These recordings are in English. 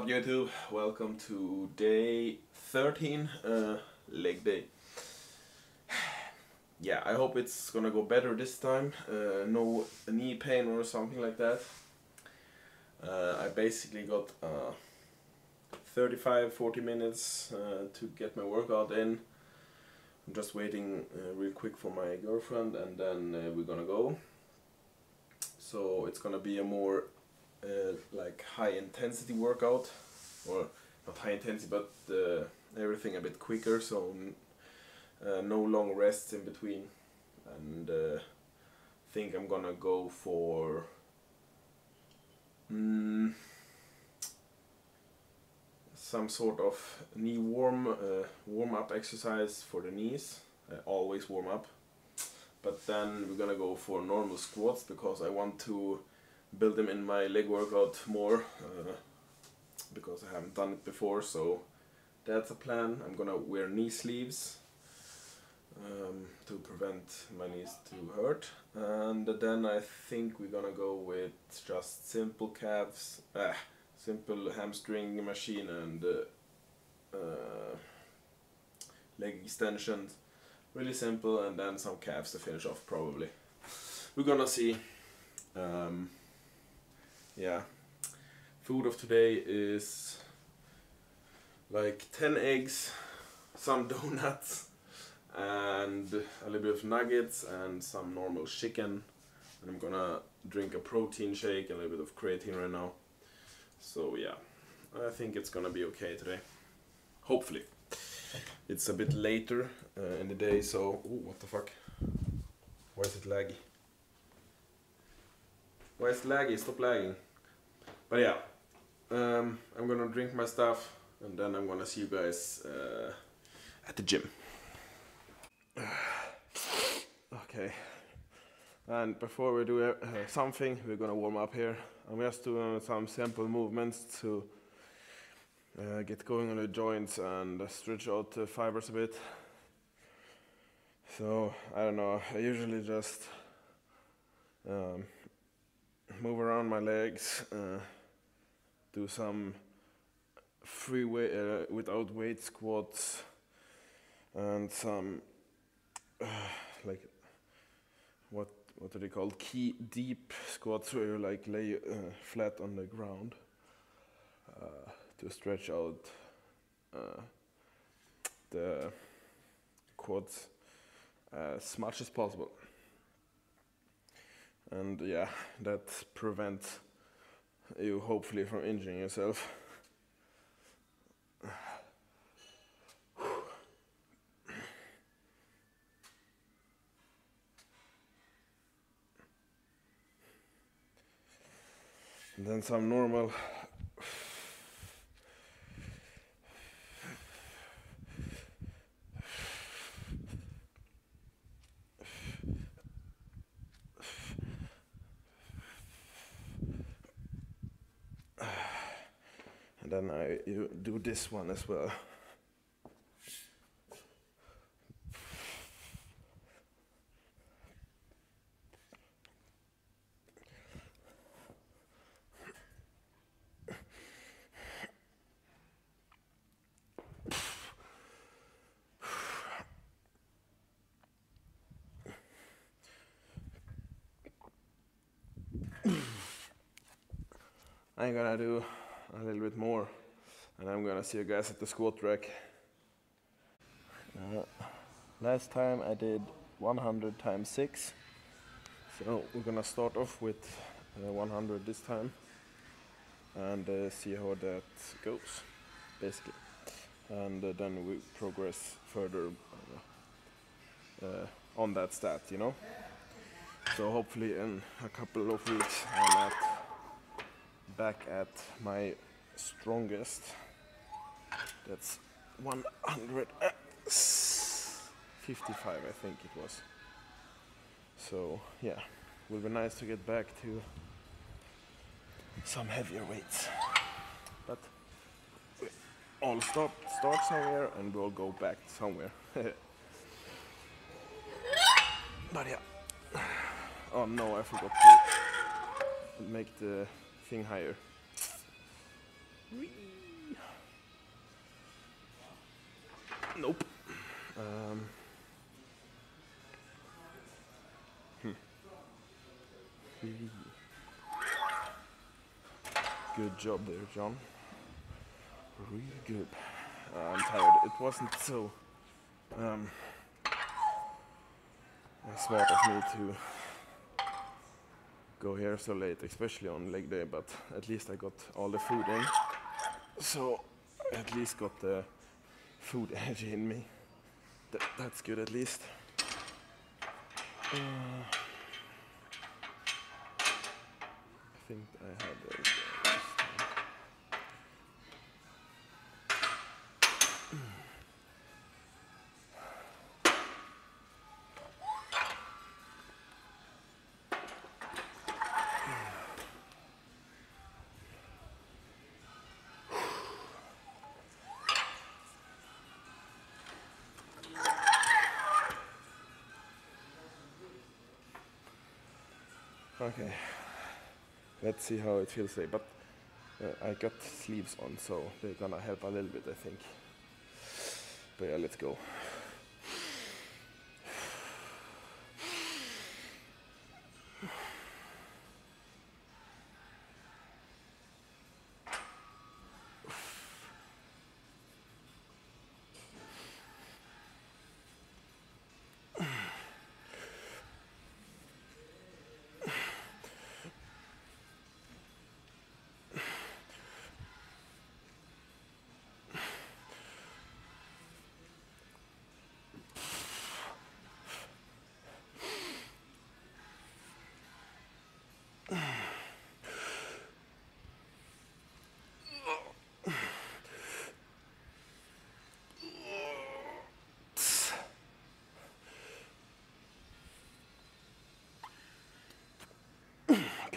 Up YouTube? Welcome to day 13, uh, leg day. Yeah, I hope it's gonna go better this time. Uh, no knee pain or something like that. Uh, I basically got uh, 35-40 minutes uh, to get my workout in. I'm just waiting uh, real quick for my girlfriend and then uh, we're gonna go. So it's gonna be a more uh, like high intensity workout or not high intensity but uh, everything a bit quicker so uh, no long rests in between. And uh, think I'm gonna go for mm, some sort of knee warm uh, warm up exercise for the knees. I always warm up. But then we're gonna go for normal squats because I want to build them in my leg workout more uh, because I haven't done it before so that's a plan. I'm gonna wear knee sleeves um, to prevent my knees to hurt. And then I think we're gonna go with just simple calves ah, simple hamstring machine and uh, uh, leg extensions. Really simple and then some calves to finish off probably. We're gonna see um, yeah. Food of today is like 10 eggs some donuts and a little bit of nuggets and some normal chicken. And I'm gonna drink a protein shake and a little bit of creatine right now. So yeah. I think it's gonna be okay today. Hopefully. It's a bit later uh, in the day so Ooh, what the fuck? Why is it laggy why is laggy? Stop lagging. But yeah um, I'm gonna drink my stuff and then I'm gonna see you guys uh, at the gym. Okay. And before we do uh, something we're gonna warm up here. I'm just doing some simple movements to uh, get going on the joints and stretch out the fibers a bit. So I don't know. I usually just um, move around my legs uh, do some free weight uh, without weight squats and some uh, like what what are they called? Key deep squats where you like lay uh, flat on the ground uh, to stretch out the quads as much as possible and yeah that prevents you hopefully from injuring yourself. And then some normal I do this one as well. I'm gonna do a little bit more and I'm gonna see you guys at the squat rack. Uh, last time I did 100 times 6 so we're gonna start off with uh, 100 this time and uh, see how that goes basically and uh, then we progress further uh, uh, on that stat you know so hopefully in a couple of weeks I'm at back at my strongest. That's 155, I think it was. So yeah, will be nice to get back to some heavier weights. But we all stop, start somewhere and we'll go back somewhere. but yeah. Oh no, I forgot to make the thing higher. Whee! Um, hmm. Good job there, John. Really good. Uh, I'm tired. It wasn't so um, smart of me to go here so late, especially on leg day, but at least I got all the food in. So, at least got the food energy in me. Th that's good at least. Uh, I think I had Okay, let's see how it feels today. But uh, I got sleeves on, so they're gonna help a little bit, I think. But yeah, let's go.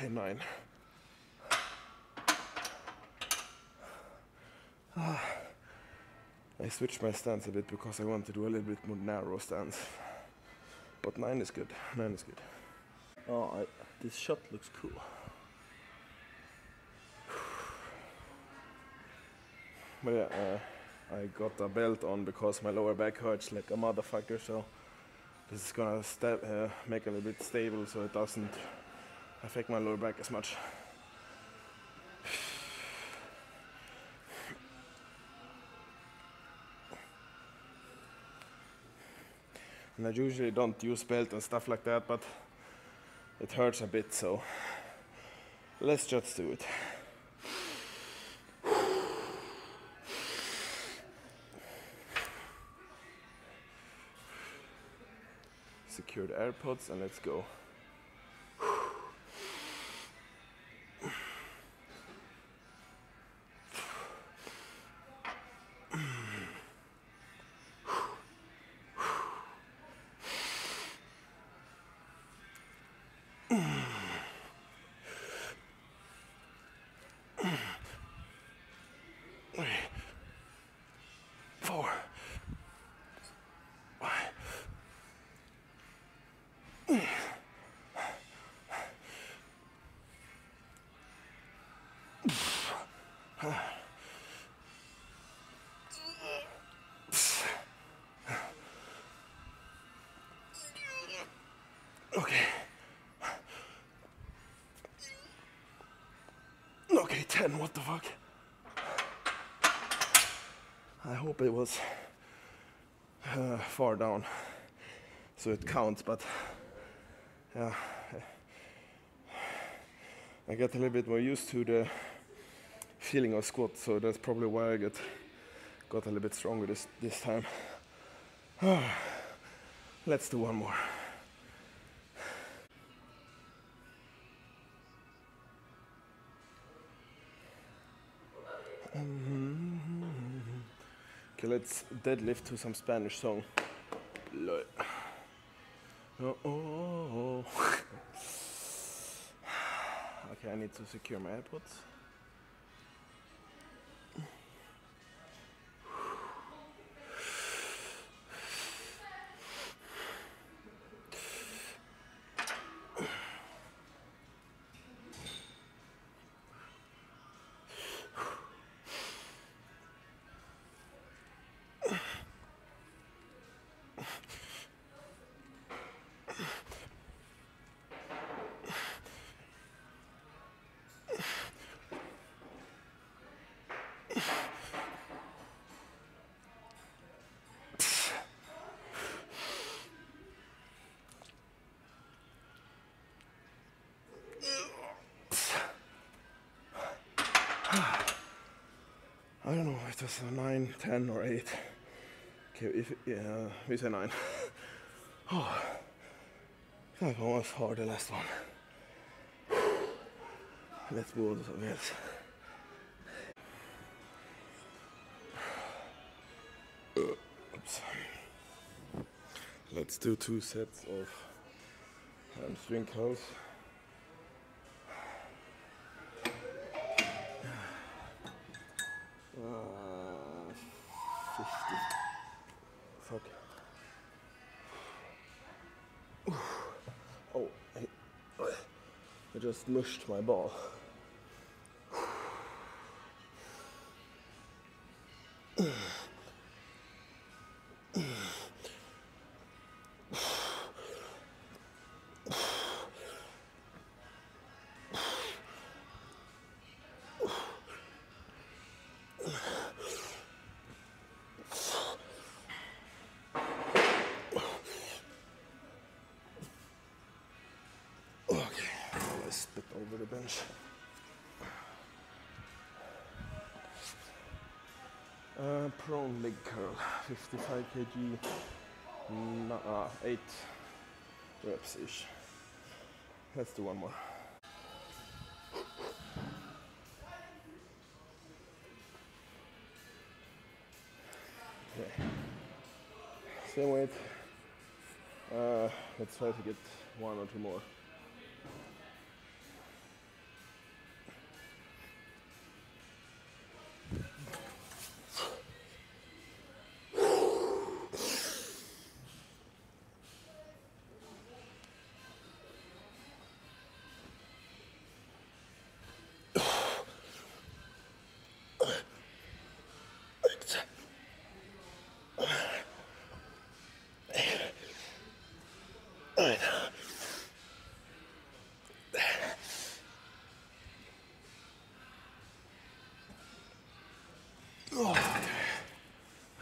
Okay, nine. Ah. I switched my stance a bit because I want to do a little bit more narrow stance. But nine is good. Nine is good. Oh, I, this shot looks cool. But yeah, uh, I got a belt on because my lower back hurts like a motherfucker. So this is gonna uh, make it a little bit stable so it doesn't affect my lower back as much. And I usually don't use belt and stuff like that, but it hurts a bit, so let's just do it. Secure the AirPods and let's go. Okay. Okay, 10, what the fuck? I hope it was uh, far down so it counts, but yeah, I get a little bit more used to the feeling of squat, so that's probably why I get got a little bit stronger this this time. Let's do one more. Mm-hmm. Okay, let's deadlift to some Spanish song. Oh, oh, oh. oh, oh. okay, I need to secure my AirPods. I don't know if it was a 9, 10 or 8. Okay, if, yeah, we say 9. oh, that one was hard, the last one. Let's move some else. Oops. Let's do two sets of hamstring curls. Oh, I, I just mushed my ball. Over the bench. Uh, prone leg curl, 55 kg, mm, uh, 8 reps ish. Let's do one more. Okay. Same weight. Uh, let's try to get one or two more. Alright.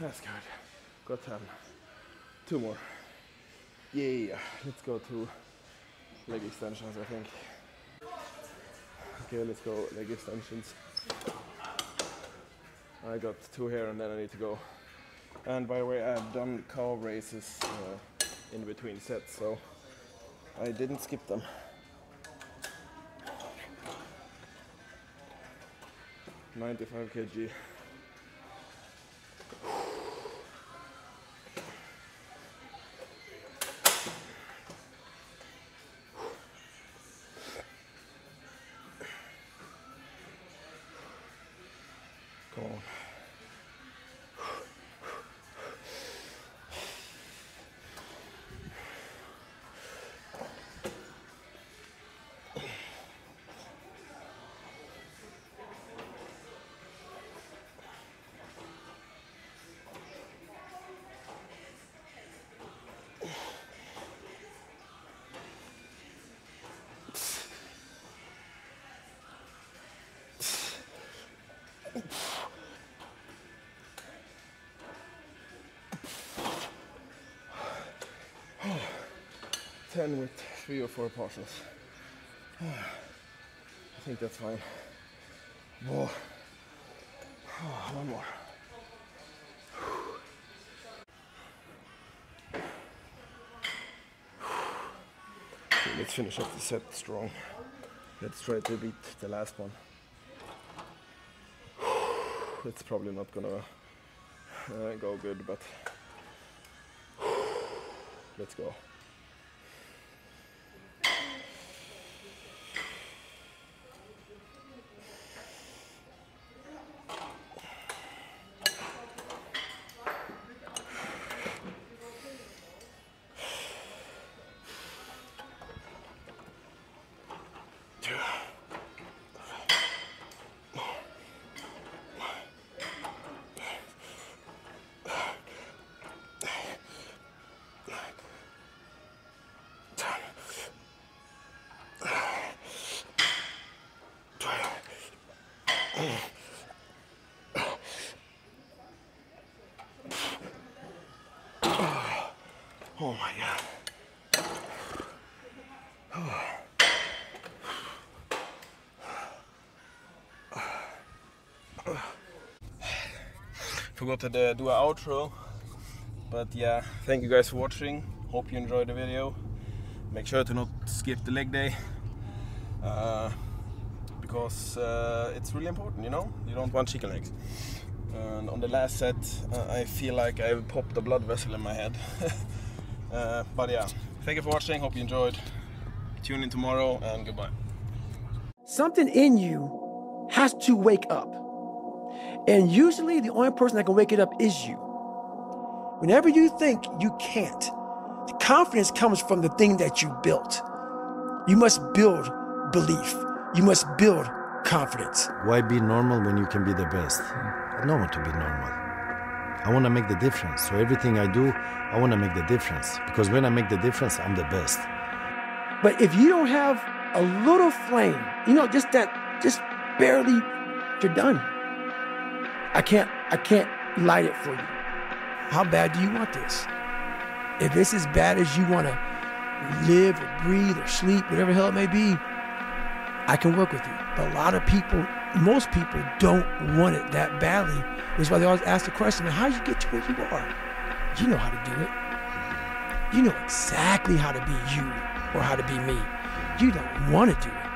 That's good. Got 10. Two more. Yeah, let's go to leg extensions, I think. Okay, let's go leg extensions. I got two here and then I need to go. And by the way, I've done calf raises uh, in between sets, so I didn't skip them. Ninety-five kg. Ten with three or four partials. I think that's fine. One more. Let's finish off the set strong. Let's try to beat the last one. It's probably not gonna uh, go good, but let's go. Oh my god. forgot to do an outro. But yeah, thank you guys for watching. Hope you enjoyed the video. Make sure to not skip the leg day. Uh, because uh, it's really important, you know? You don't want chicken legs. And on the last set, uh, I feel like I popped a blood vessel in my head. Uh, but yeah, thank you for watching. Hope you enjoyed. Tune in tomorrow and goodbye. Something in you has to wake up. And usually the only person that can wake it up is you. Whenever you think you can't, the confidence comes from the thing that you built. You must build belief. You must build confidence. Why be normal when you can be the best? I don't want to be normal. I want to make the difference. So everything I do, I want to make the difference. Because when I make the difference, I'm the best. But if you don't have a little flame, you know, just that, just barely, you're done. I can't, I can't light it for you. How bad do you want this? If it's as bad as you want to live or breathe or sleep, whatever hell it may be, I can work with you. But a lot of people, most people don't want it that badly. Which is why they always ask the question, how did you get to where you are? You know how to do it. You know exactly how to be you or how to be me. You don't want to do it.